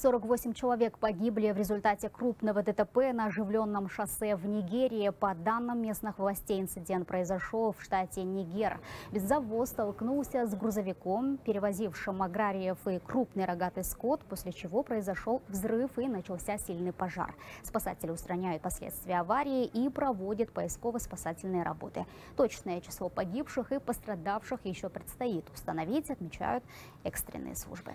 48 человек погибли в результате крупного ДТП на оживленном шоссе в Нигерии. По данным местных властей, инцидент произошел в штате Нигер. Бензовоз столкнулся с грузовиком, перевозившим аграриев и крупный рогатый скот, после чего произошел взрыв и начался сильный пожар. Спасатели устраняют последствия аварии и проводят поисково-спасательные работы. Точное число погибших и пострадавших еще предстоит установить, отмечают экстренные службы.